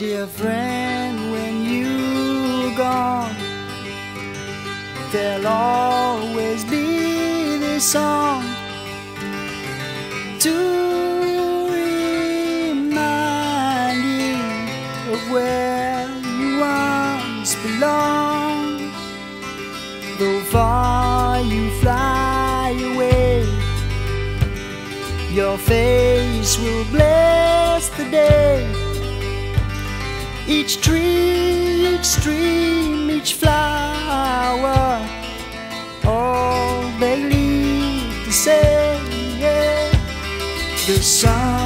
Dear friend, when you're gone, there'll always be this song to remind you of where you once belonged. Though far you fly away, your face will bless Each tree, each stream, each flower, all they leave to say, yeah. The sun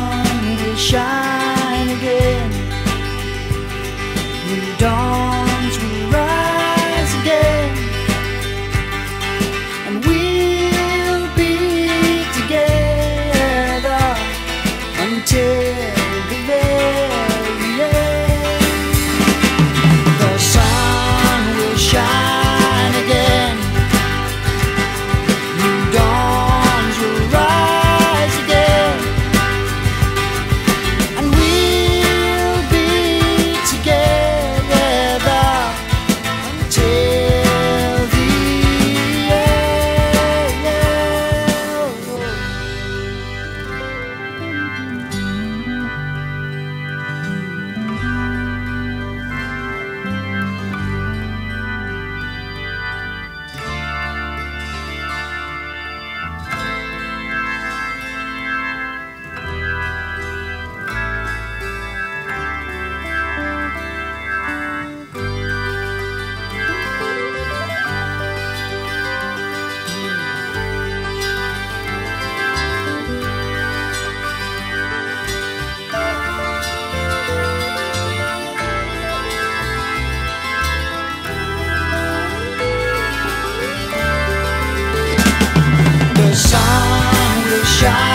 shine.